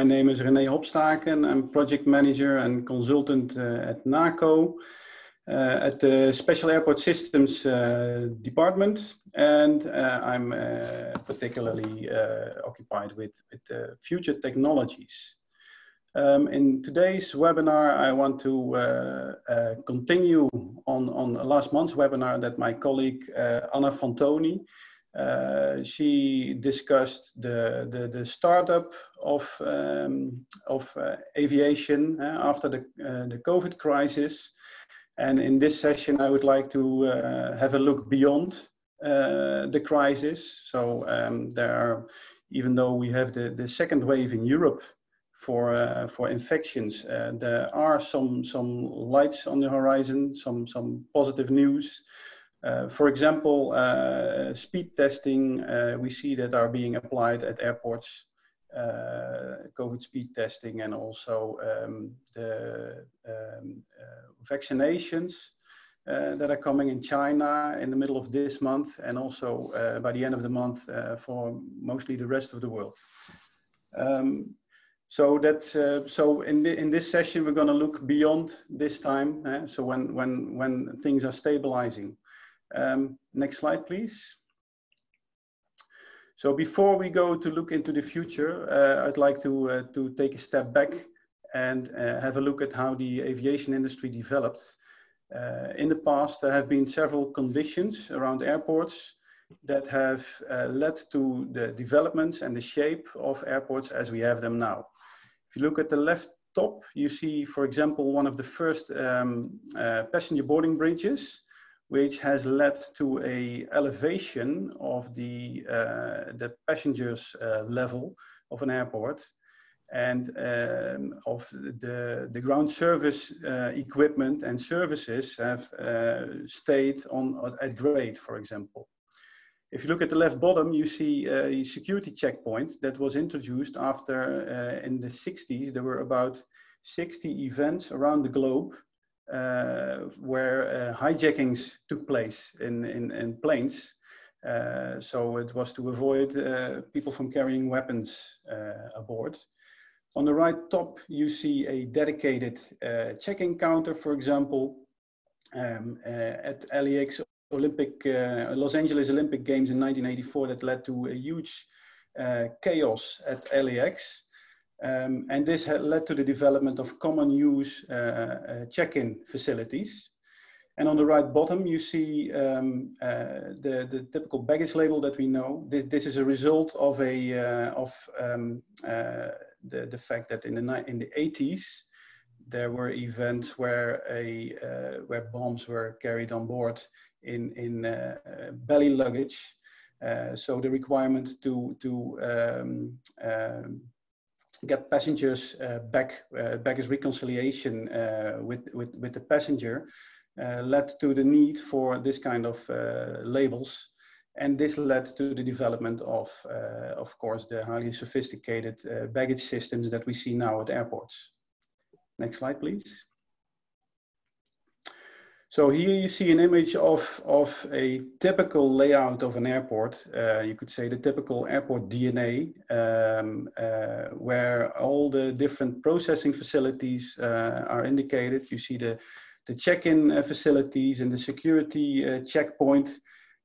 My name is René Hopstaken. I'm project manager and consultant uh, at NACO uh, at the Special Airport Systems uh, department, and uh, I'm particularly occupied with, with future technologies. Um, in today's webinar, I want to continue on, on last month's webinar that my colleague Anna Fantoni uh, she discussed the, the, the startup of, um, of uh, aviation uh, after the, uh, the COVID crisis. And in this session, I would like to uh, have a look beyond uh, the crisis. So um, there are, even though we have the, the second wave in Europe for, for infections, there are some, some lights on the horizon, some, some positive news. Uh, for example, uh, speed testing, uh, we see that are being applied at airports, uh, COVID speed testing and also um, the um, uh, vaccinations uh, that are coming in China in the middle of this month and also by the end of the month for mostly the rest of the world. Um, so that's so in the, in this session we're going to look beyond this time. Eh? So when when when things are stabilizing. Um, next slide, please. So before we go to look into the future, uh, I'd like to, uh, to take a step back and uh, have a look at how the aviation industry developed. Uh, in the past, there have been several conditions around airports that have uh, led to the developments and the shape of airports as we have them now. If you look at the left top, you see, for example, one of the first um, uh, passenger boarding bridges which has led to a elevation of the, uh, the passengers uh, level of an airport and um, of the, the ground service uh, equipment and services have uh, stayed on at grade, for example. If you look at the left bottom, you see a security checkpoint that was introduced after uh, in the 60s, there were about 60 events around the globe where uh, hijackings took place in, in, in planes. Uh, so it was to avoid people from carrying weapons aboard. On the right top, you see a dedicated check-in counter, for example, um, at LAX Olympic, uh, Los Angeles Olympic Games in 1984 that led to a huge uh, chaos at LAX. Um, and this had led to the development of common use uh, uh, check-in facilities. And on the right bottom, you see um, uh, the, the typical baggage label that we know. This, this is a result of, a, uh, of um, uh, the, the fact that in the, in the 80s, there were events where, a, uh, where bombs were carried on board in, in belly luggage. so the requirement to, to um get passengers uh, back, uh, baggage reconciliation uh, with, with, with the passenger led to the need for this kind of labels. And this led to the development of, of course, the highly sophisticated baggage systems that we see now at airports. Next slide, please. So here you see an image of, of a typical layout of an airport. Uh, you could say the typical airport DNA, um, uh, where all the different processing facilities uh, are indicated. You see the, the check-in uh, facilities and the security uh, checkpoint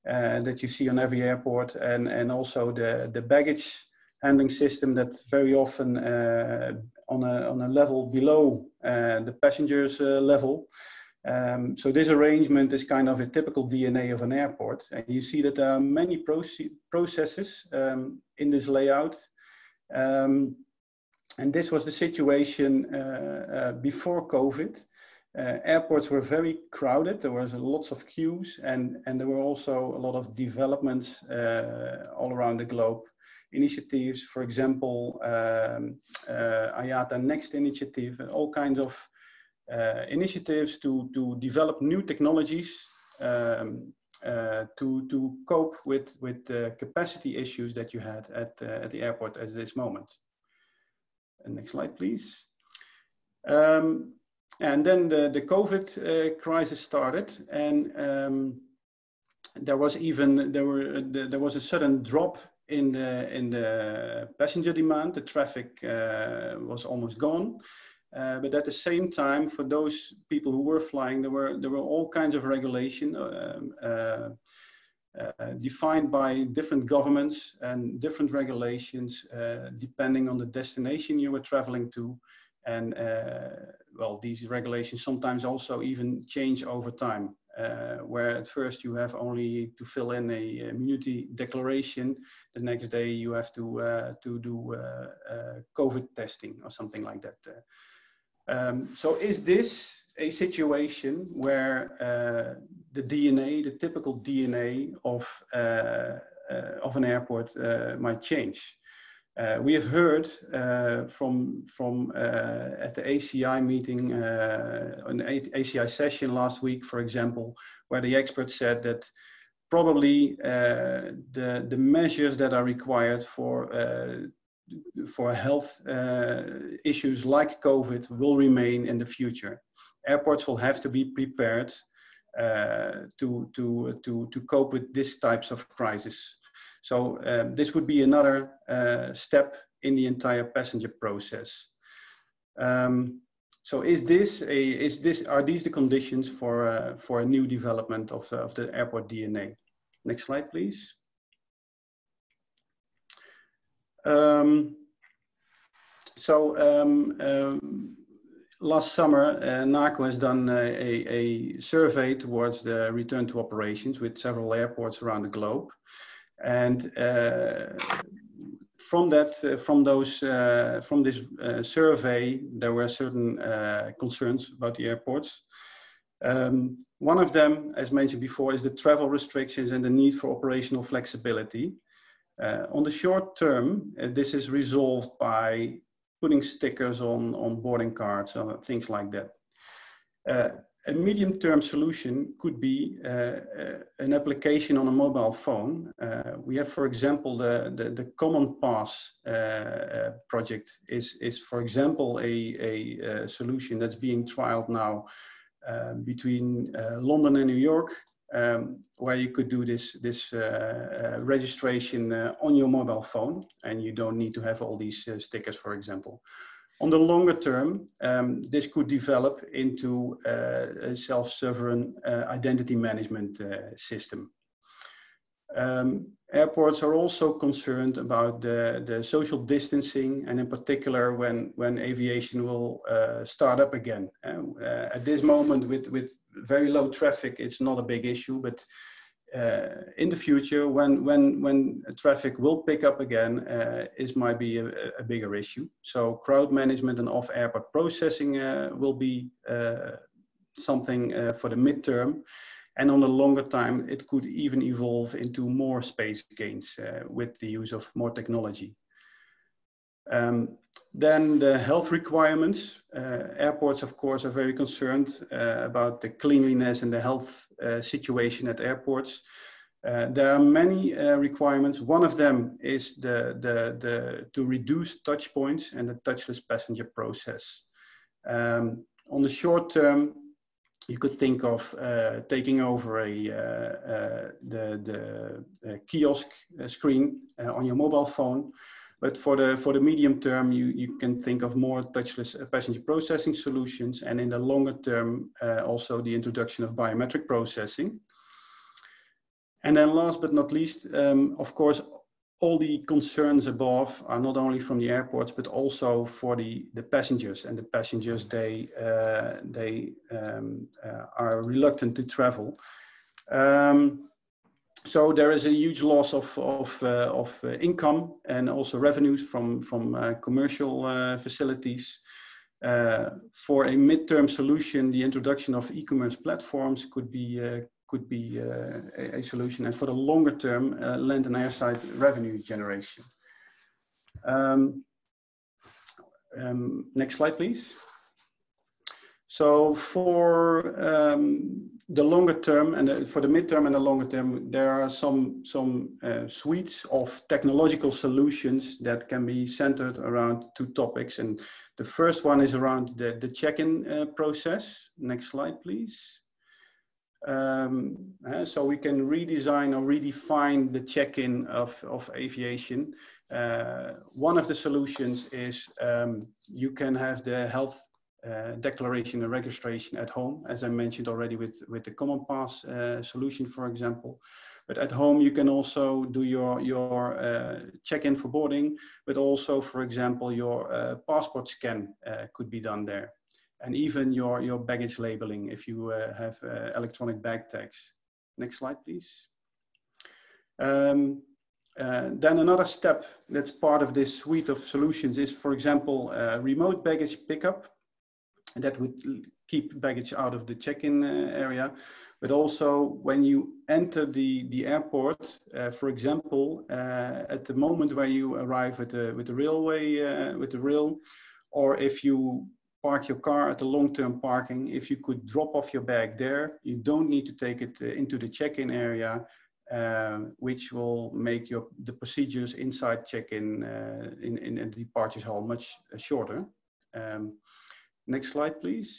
uh, that you see on every airport, and, and also the, the baggage handling system that very often on, a, on a level below the passengers level. Um, so this arrangement is kind of a typical DNA of an airport. And you see that there are many proce processes um, in this layout. Um, and this was the situation uh, uh, before COVID. Uh, airports were very crowded. There was lots of queues and, and there were also a lot of developments uh, all around the globe. Initiatives, for example, um, uh, IATA Next initiative, all kinds of initiatives to, to develop new technologies um, uh, to, to cope with, with the capacity issues that you had at, uh, at the airport at this moment. And next slide, please. Um, and then the, the COVID uh, crisis started and um, there was even, there, were, there was a sudden drop in the in the passenger demand. The traffic uh, was almost gone. Uh, but at the same time, for those people who were flying, there were there were all kinds of regulation um, uh, uh, defined by different governments and different regulations uh, depending on the destination you were traveling to. And uh, well, these regulations sometimes also even change over time. Uh, where at first you have only to fill in a immunity declaration. The next day you have to uh, to do uh, uh COVID testing or something like that. Uh. Um, so is this a situation where uh, the DNA, the typical DNA of of an airport might change? Uh, we have heard uh, from from uh, at the ACI meeting, uh, an ACI session last week, for example, where the expert said that probably uh, the the measures that are required for uh, for health issues like COVID will remain in the future. Airports will have to be prepared to to to to cope with these types of crisis. So um, this would be another uh, step in the entire passenger process. Um, so is this a, is this are these the conditions for uh, for a new development of the, of the airport DNA? Next slide, please. Um, so um, um, last summer, uh, NACO has done a, a, survey towards the return to operations with several airports around the globe. And uh, from that, uh, from those, uh, from this survey, there were certain concerns about the airports. Um, one of them, as mentioned before, is the travel restrictions and the need for operational flexibility. Uh, on the short term, uh, this is resolved by putting stickers on, on boarding cards or things like that. Uh, a medium-term solution could be uh, uh, an application on a mobile phone. Uh, we have, for example, the, the, the Common Pass project is, is, for example, a, a, solution that's being trialed now between London and New York, um, where you could do this, this registration on your mobile phone, and you don't need to have all these stickers, for example. On the longer term, um, this could develop into uh, a self-sovereign uh, identity management uh, system. Um, airports are also concerned about the, the social distancing and in particular when, when aviation will uh, start up again. Uh, at this moment with, with very low traffic, it's not a big issue, but uh, in the future, when when when traffic will pick up again, uh, it might be a, a, bigger issue. So crowd management and off-airport processing uh, will be uh, something uh, for the midterm, and on the longer time, it could even evolve into more space gains uh, with the use of more technology. Um, then the health requirements. airports, of course, are very concerned about the cleanliness and the health uh, situation at airports. Uh, there are many uh, requirements. One of them is the, the, the, to reduce touch points and the touchless passenger process. Um, on the short term, you could think of uh, taking over a, uh, uh, the, the kiosk screen on your mobile phone but for the for the medium term, you you can think of more touchless uh, passenger processing solutions, and in the longer term, uh, also the introduction of biometric processing. And then last but not least, um, of course, all the concerns above are not only from the airports, but also for the, the passengers. And the passengers, they, uh, they um, uh, are reluctant to travel. Um, so there is a huge loss of of, uh, of uh, income and also revenues from from uh, commercial uh, facilities. For a midterm solution, the introduction of e-commerce platforms could be could be a, a, solution, and for the longer term, land and airside revenue generation. Um, um, next slide, please. So for um, the longer term and the, for the midterm and the longer term, there are some some uh, suites of technological solutions that can be centered around two topics. And the first one is around the, the check-in uh, process. Next slide, please. Um, uh, so we can redesign or redefine the check-in of, of aviation. Uh, one of the solutions is um, you can have the health uh, declaration and registration at home, as I mentioned already with, with the Common Pass uh, solution, for example. But at home, you can also do your, your uh, check-in for boarding, but also, for example, your uh, passport scan uh, could be done there. And even your, your baggage labeling if you uh, have uh, electronic bag tags. Next slide, please. Um, uh, then another step that's part of this suite of solutions is, for example, remote baggage pickup. That would keep baggage out of the check-in area but also when you enter the, the airport, uh, for example, uh, at the moment where you arrive at the, with the railway, uh, with the rail, or if you park your car at the long-term parking, if you could drop off your bag there, you don't need to take it uh, into the check-in area, uh, which will make your the procedures inside check-in uh, in, in the departures hall much shorter. Um, next slide, please.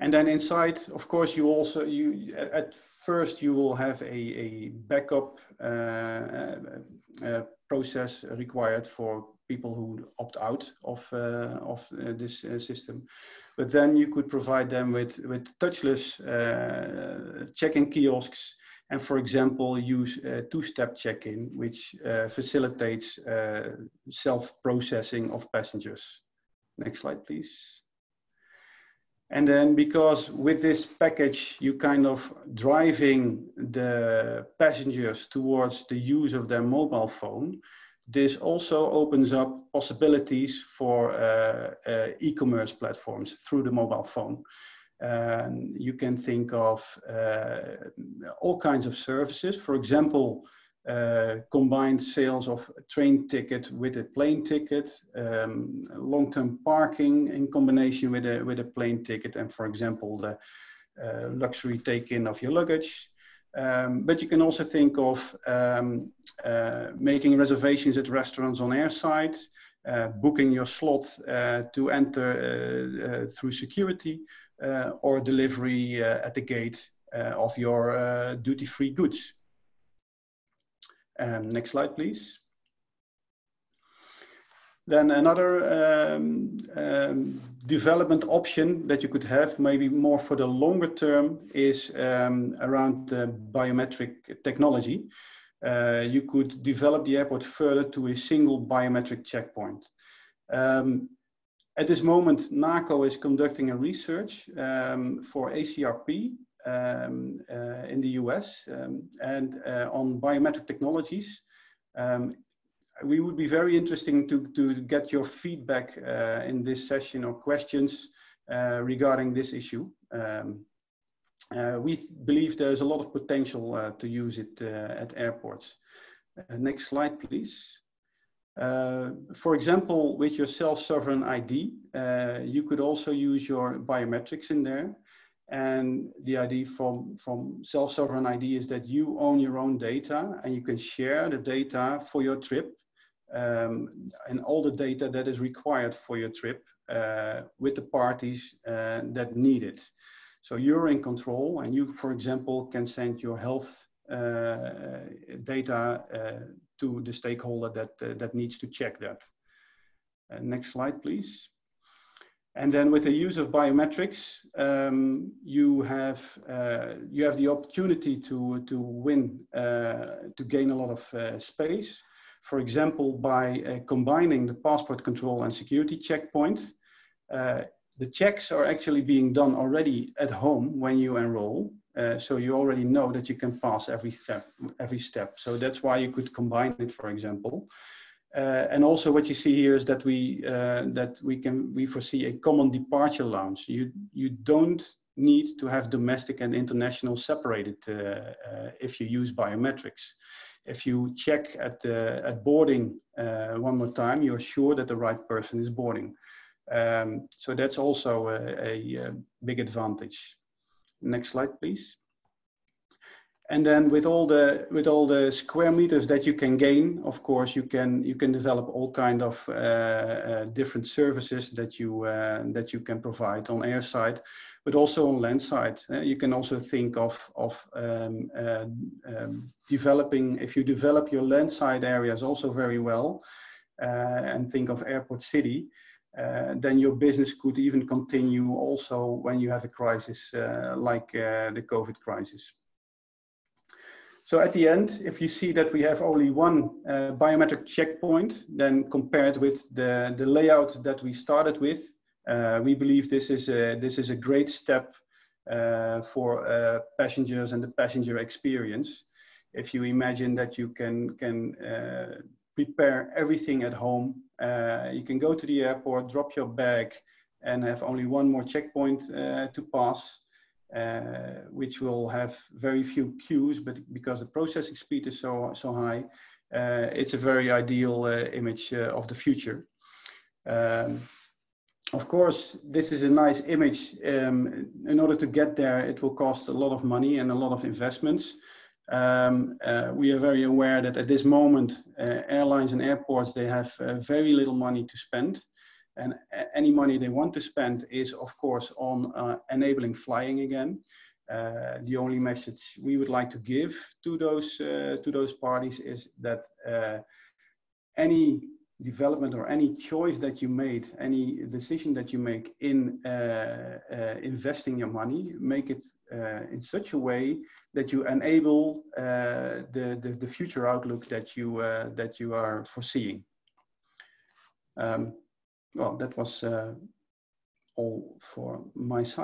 And then inside, of course, you also, you at first you will have a, a backup uh, uh, uh, process required for people who opt out of, uh, of uh, this uh, system. But then you could provide them with, with touchless check-in kiosks and for example, use two-step check-in, which facilitates self-processing of passengers. Next slide, please. And then because with this package, you kind of driving the passengers towards the use of their mobile phone, this also opens up possibilities for uh, uh, e-commerce platforms through the mobile phone. Um, you can think of uh, all kinds of services. For example, uh, combined sales of a train ticket with a plane ticket, um, long-term parking in combination with a, with a plane ticket, and for example, the uh, luxury take-in of your luggage. Um, but you can also think of um, uh, making reservations at restaurants on airside, uh, booking your slot uh, to enter through security, or delivery at the gate of your duty-free goods. Um, next slide, please. Then another um, um, development option that you could have, maybe more for the longer term, is um, around biometric technology. Uh, you could develop the airport further to a single biometric checkpoint. Um, at this moment, NACO is conducting a research um, for ACRP, um, uh, in the US um, and uh, on biometric technologies. We would be very interesting to, to get your feedback uh, in this session or questions regarding this issue. Um, uh, we believe there's a lot of potential uh, to use it uh, at airports. next slide, please. for example, with your self-sovereign ID, you could also use your biometrics in there. And the idea from, from self-sovereign ID is that you own your own data and you can share the data for your trip um, and all the data that is required for your trip uh, with the parties uh, that need it. So you're in control and you, for example, can send your health uh, data uh, to the stakeholder that, uh, that needs to check that. Uh, next slide, please. And then with the use of biometrics, um, you have uh, you have the opportunity to to win uh, to gain a lot of uh, space. For example, by uh, combining the passport control and security checkpoint, uh, the checks are actually being done already at home when you enroll. Uh, so you already know that you can pass every step. Every step. So that's why you could combine it, for example. Uh, and also what you see here is that we uh, that we can we foresee a common departure lounge. You you don't need to have domestic and international separated uh, if you use biometrics. If you check at the at boarding uh, one more time, you're sure that the right person is boarding. Um, so that's also a, a, big advantage. Next slide, please and then with all the with all the square meters that you can gain of course you can you can develop all kind of uh, uh, different services that you uh, that you can provide on airside but also on land side. Uh, you can also think of, of um, uh, um, developing, if you develop your land side areas also very well, uh, and think of airport city, uh, then your business could even continue also when you have a crisis uh, like uh, the COVID crisis. So at the end, if you see that we have only one biometric checkpoint, then compared with the, the layout that we started with, we believe this is a, this is a great step uh, for uh, passengers and the passenger experience. If you imagine that you can, can uh, prepare everything at home, uh, you can go to the airport, drop your bag, and have only one more checkpoint to pass. Uh, which will have very few queues, but because the processing speed is so, so high, uh, it's a very ideal uh, image of the future. Um, of course, this is a nice image. Um, in order to get there, it will cost a lot of money and a lot of investments. Um, uh, we are very aware that at this moment, uh, airlines and airports, they have uh, very little money to spend. And any money they want to spend is, of course, on uh, enabling flying again. Uh, the only message we would like to give to those uh, to those parties is that any development or any choice that you made, any decision that you make in uh, uh, investing your money, make it in such a way that you enable the, the, the future outlook that you that you are foreseeing. Um, well, that was uh, all for my side.